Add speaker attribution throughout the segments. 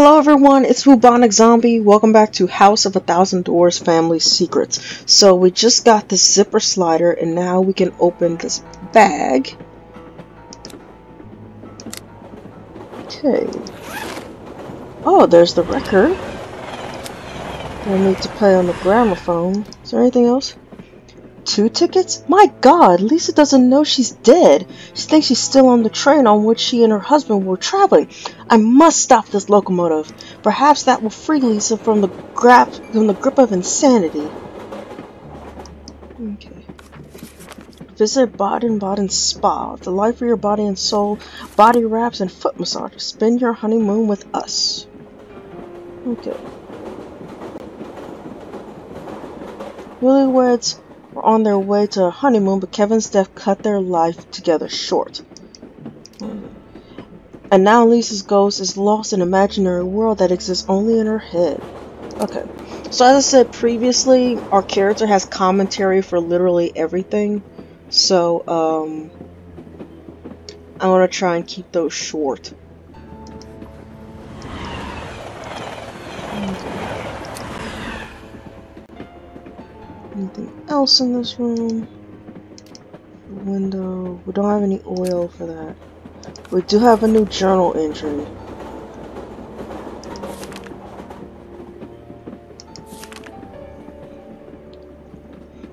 Speaker 1: Hello everyone, it's Bubonic Zombie. Welcome back to House of a Thousand Doors Family Secrets. So we just got this zipper slider and now we can open this bag. Okay. Oh, there's the record. I need to play on the gramophone. Is there anything else? two tickets? My god, Lisa doesn't know she's dead. She thinks she's still on the train on which she and her husband were traveling. I must stop this locomotive. Perhaps that will free Lisa from the, grip, from the grip of insanity. Okay. Visit Baden Baden Spa. The life for your body and soul, body wraps and foot massages. Spend your honeymoon with us. Okay. Newlyweds were on their way to a honeymoon, but Kevin's death cut their life together short. And now Lisa's ghost is lost in an imaginary world that exists only in her head. Okay. So as I said previously, our character has commentary for literally everything. So, um... I'm gonna try and keep those short. Anything else in this room? Window. We don't have any oil for that. We do have a new journal entry.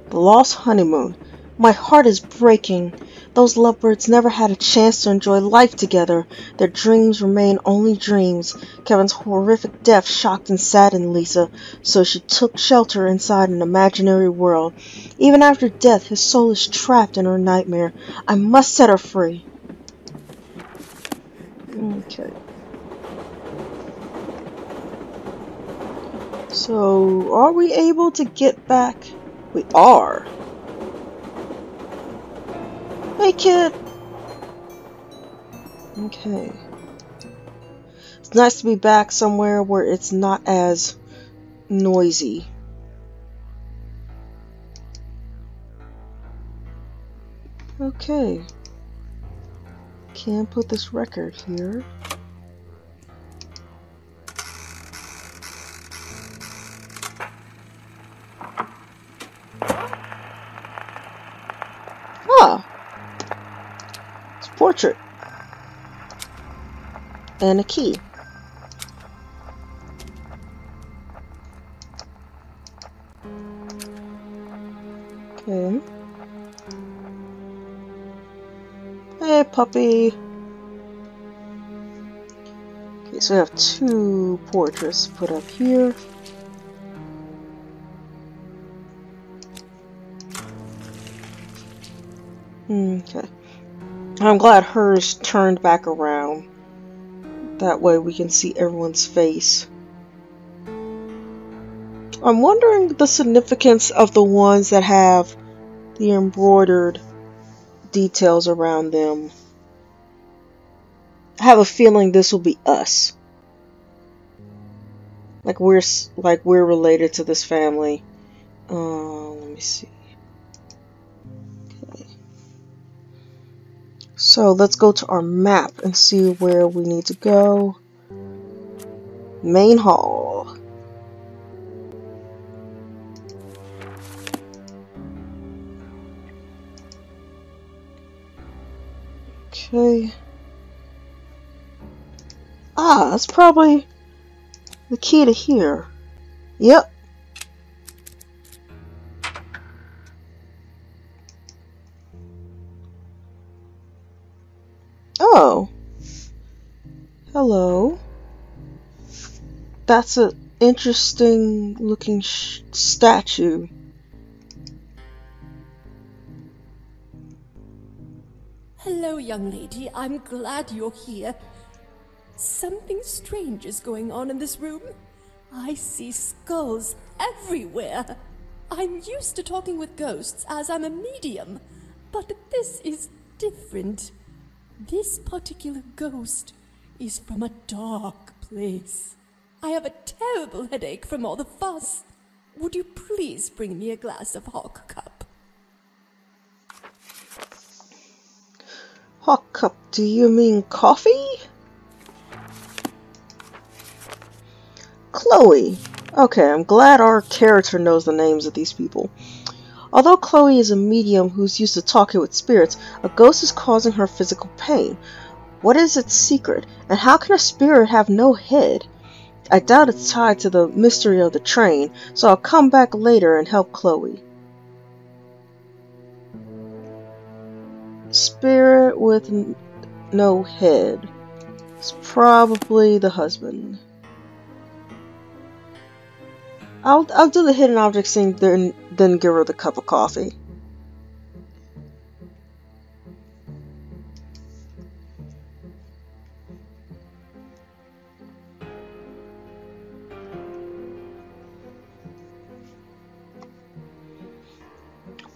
Speaker 1: The Lost Honeymoon. My heart is breaking. Those lovebirds never had a chance to enjoy life together. Their dreams remain only dreams. Kevin's horrific death shocked and saddened Lisa, so she took shelter inside an imaginary world. Even after death, his soul is trapped in her nightmare. I must set her free. Okay. So, are we able to get back? We are. Hey, kid! Okay. It's nice to be back somewhere where it's not as noisy. Okay. Can't put this record here. Ah! It's portrait and a key. Puppy. Okay, so we have two portraits put up here. Okay. I'm glad hers turned back around. That way we can see everyone's face. I'm wondering the significance of the ones that have the embroidered details around them. I have a feeling this will be us. Like we're like we're related to this family. Uh, let me see. Okay. So let's go to our map and see where we need to go. Main hall. Okay. Ah, that's probably the key to here. Yep, Oh. Hello. That's an interesting looking statue.
Speaker 2: Hello, young lady. I'm glad you're here. Something strange is going on in this room. I see skulls everywhere. I'm used to talking with ghosts as I'm a medium, but this is different. This particular ghost is from a dark place. I have a terrible headache from all the fuss. Would you please bring me a glass of hawk cup?
Speaker 1: Hawk cup, do you mean coffee? Chloe. Okay, I'm glad our character knows the names of these people. Although Chloe is a medium who's used to talking with spirits, a ghost is causing her physical pain. What is its secret, and how can a spirit have no head? I doubt it's tied to the mystery of the train, so I'll come back later and help Chloe. Spirit with no head. It's probably the husband. I'll I'll do the hidden object thing, then then give her the cup of coffee.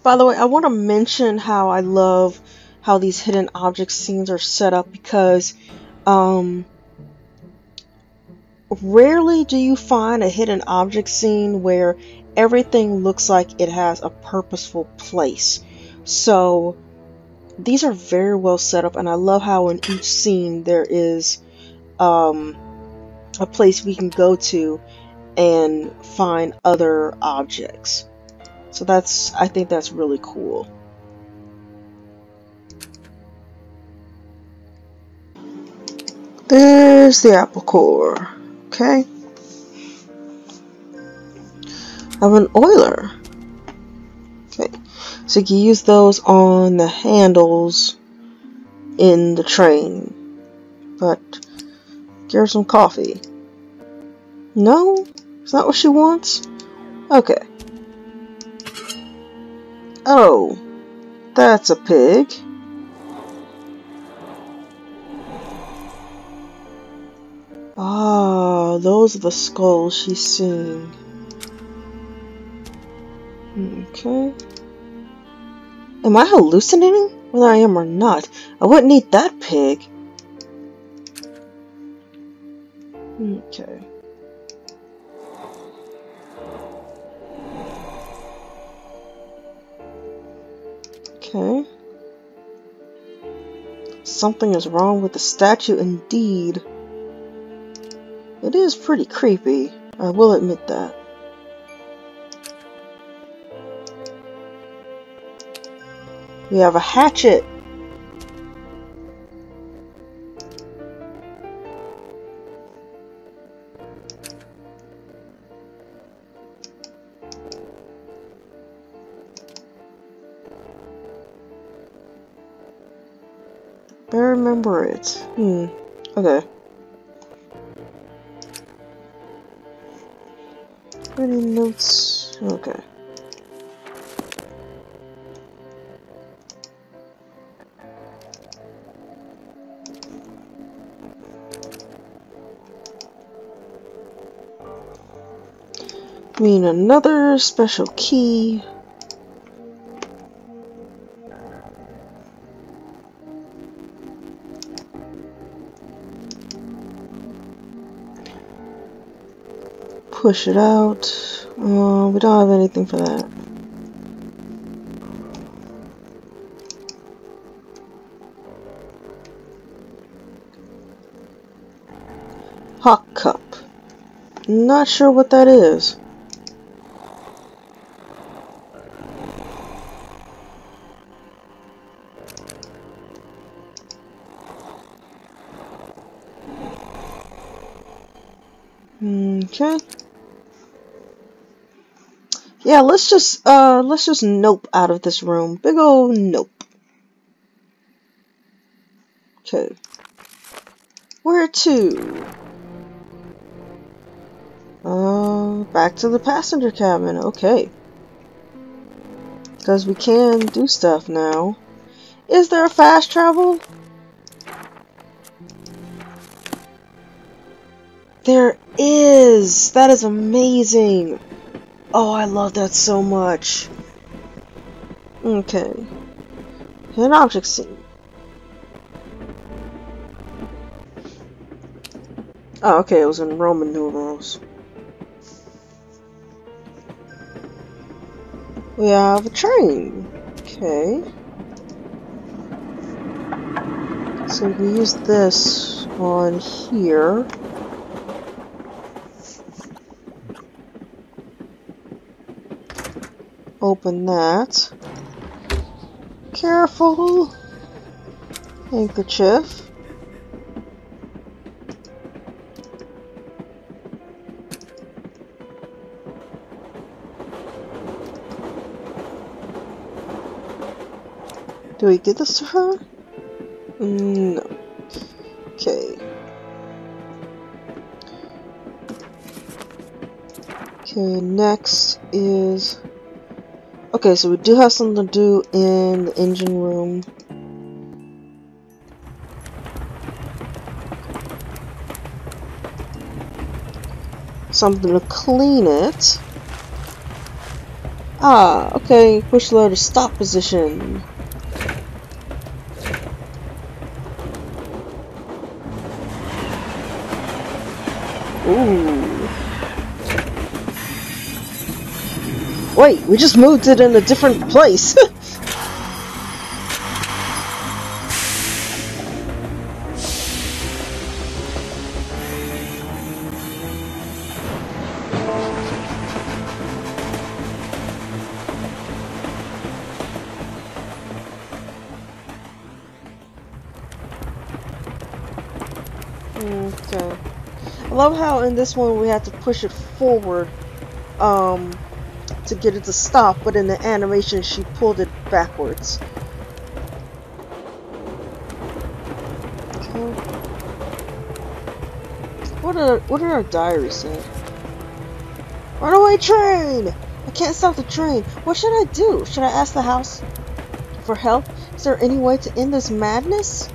Speaker 1: By the way, I want to mention how I love how these hidden object scenes are set up because um, rarely do you find a hidden object scene where everything looks like it has a purposeful place. So these are very well set up, and I love how in each scene there is um, a place we can go to and find other objects. So that's, I think that's really cool. There's the apple core. Okay. I have an oiler. Okay. So you can use those on the handles in the train. But give her some coffee. No? Is that what she wants? Okay. Oh, that's a pig. Ah, those are the skulls she's seeing. Okay. Am I hallucinating? Whether I am or not, I wouldn't eat that pig. Okay. Okay. Something is wrong with the statue indeed. It is pretty creepy, I will admit that. We have a hatchet. I remember it. Hmm. Okay. Any notes? Okay. Mean another special key. Push it out. Uh, we don't have anything for that. Hot cup. Not sure what that is. Okay. Yeah, let's just uh let's just nope out of this room. Big ol' nope. Okay. Where to? Uh back to the passenger cabin, okay. Because we can do stuff now. Is there a fast travel? There is! That is amazing! Oh, I love that so much. Okay. Hidden object scene. Oh, okay, it was in Roman numerals. We have a train. Okay. So we can use this on here. Open that. Careful! Handkerchief. Do we get this to her? Mm, no. Okay. Okay, next is... Okay, so we do have something to do in the engine room. Something to clean it. Ah, okay, push to stop position. Ooh. Wait, we just moved it in a different place. okay. I love how in this one we had to push it forward um, to get it to stop, but in the animation she pulled it backwards. Okay. What did, what did our diary say? Runaway train! I can't stop the train. What should I do? Should I ask the house for help? Is there any way to end this madness?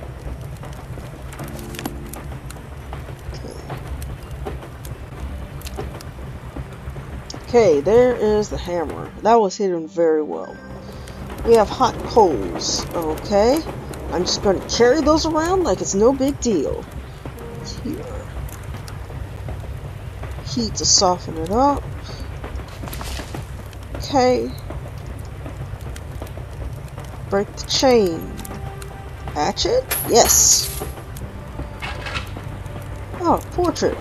Speaker 1: Okay, there is the hammer. That was hidden very well. We have hot coals. Okay. I'm just going to carry those around like it's no big deal. Here. Heat to soften it up. Okay. Break the chain. Hatchet? Yes. Oh, portrait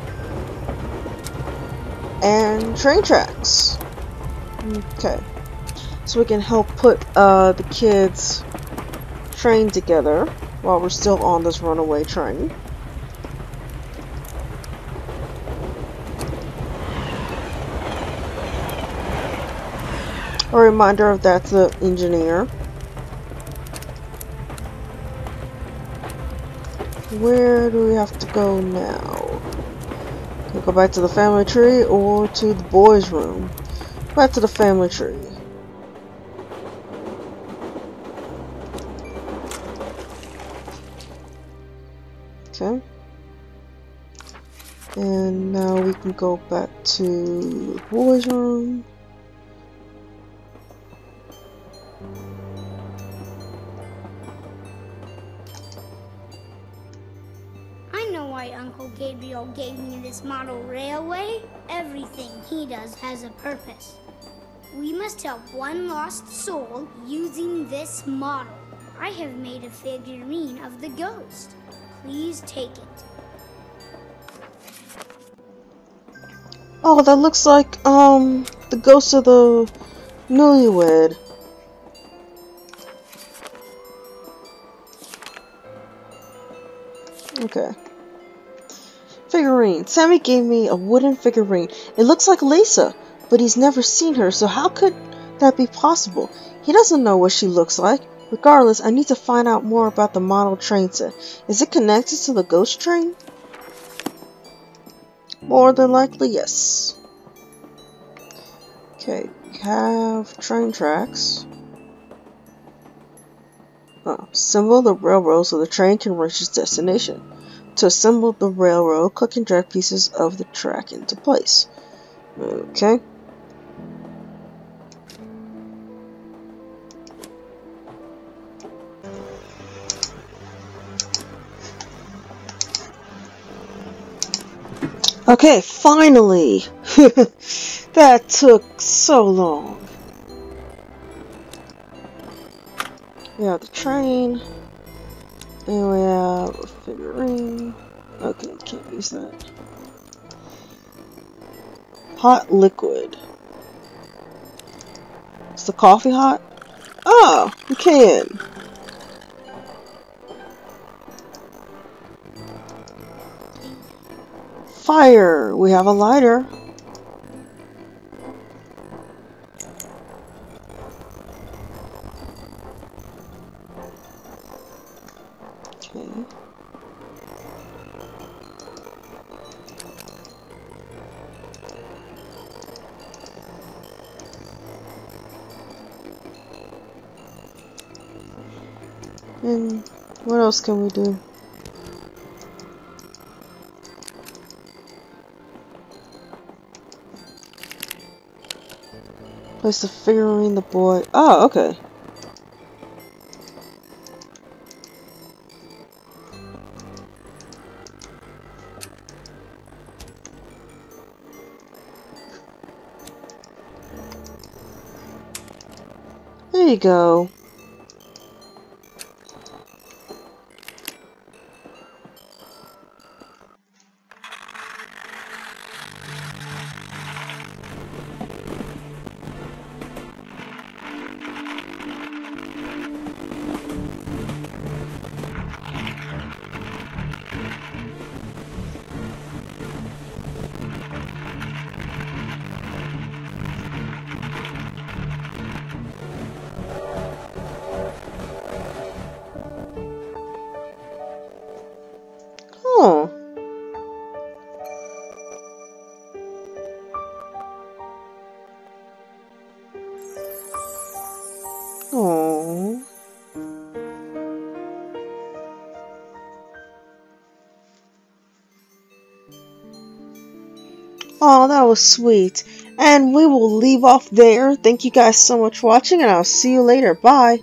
Speaker 1: and train tracks. Okay. So we can help put uh, the kids' train together while we're still on this runaway train. A reminder of that's the engineer. Where do we have to go now? Go back to the family tree or to the boys' room. Back to the family tree. Okay. And now we can go back to the boys' room.
Speaker 3: I know why Uncle Gabriel gave me this model railway. Everything he does has a purpose. We must help one lost soul using this model. I have made a figurine of the ghost. Please take it.
Speaker 1: Oh, that looks like, um, the ghost of the newlywed. Sammy gave me a wooden figurine. It looks like Lisa, but he's never seen her, so how could that be possible? He doesn't know what she looks like. Regardless, I need to find out more about the model train set. Is it connected to the ghost train? More than likely, yes. Okay, have train tracks. Oh, symbol the railroad so the train can reach its destination. To assemble the railroad, click and drag pieces of the track into place. Okay. Okay, finally! that took so long. We have the train. And we have a figurine. Okay, can't use that. Hot liquid. Is the coffee hot? Oh, we can. Fire! We have a lighter. Else can we do? Place the figurine the boy. Oh, okay. There you go. Oh, that was sweet. And we will leave off there. Thank you guys so much for watching, and I'll see you later. Bye.